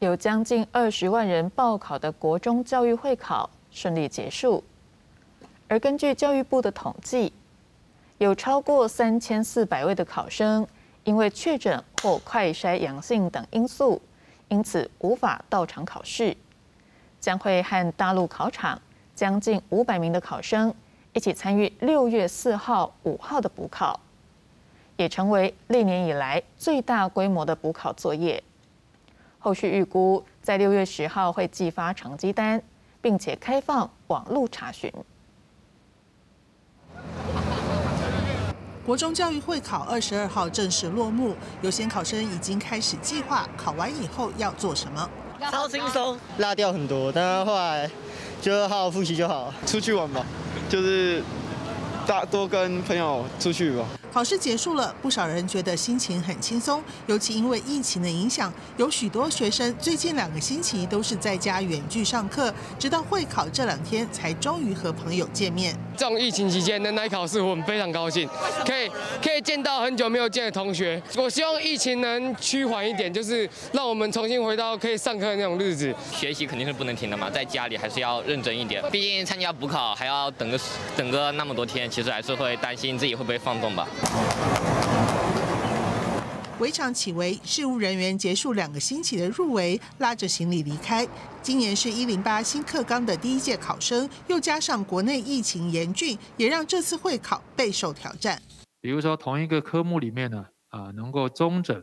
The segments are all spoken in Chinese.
有将近二十万人报考的国中教育会考顺利结束，而根据教育部的统计，有超过三千四百位的考生因为确诊或快筛阳性等因素，因此无法到场考试，将会和大陆考场将近五百名的考生一起参与六月四号、五号的补考，也成为历年以来最大规模的补考作业。后续预估在六月十号会寄发成绩单，并且开放网络查询。国中教育会考二十二号正式落幕，有些考生已经开始计划考完以后要做什么。超轻松，落掉很多，但后来就好好复习就好，出去玩吧，就是大多跟朋友出去吧。考试结束了，不少人觉得心情很轻松，尤其因为疫情的影响，有许多学生最近两个星期都是在家远距上课，直到会考这两天才终于和朋友见面。这种疫情期间能来考试，我们非常高兴，可以可以见到很久没有见的同学。我希望疫情能趋缓一点，就是让我们重新回到可以上课的那种日子。学习肯定是不能停的嘛，在家里还是要认真一点，毕竟参加补考还要等个等个那么多天，其实还是会担心自己会不会放纵吧。围场起围，事务人员结束两个星期的入围，拉着行李离开。今年是一零八新课纲的第一届考生，又加上国内疫情严峻，也让这次会考备受挑战。比如说，同一个科目里面呢，啊，能够中整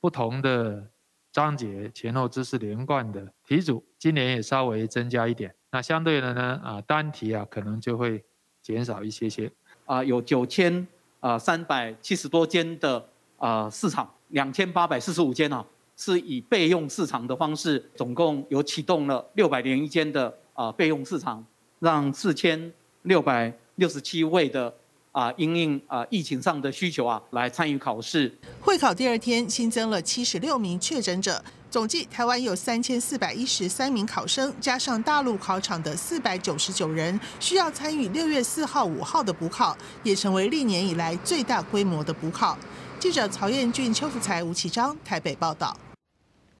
不同的章节前后知识连贯的题组，今年也稍微增加一点。那相对的呢，啊，单题啊，可能就会减少一些些。啊，有九千。啊，三百七十多间的啊市场，两千八百四十五间啊，是以备用市场的方式，总共有启动了六百零一间的啊备用市场，让四千六百六十七位的啊因应啊疫情上的需求啊来参与考试。会考第二天新增了七十六名确诊者。总计，台湾有三千四百一十三名考生，加上大陆考场的四百九十九人，需要参与六月四号、五号的补考，也成为历年以来最大规模的补考。记者曹彦俊、邱福才、吴启章台北报道。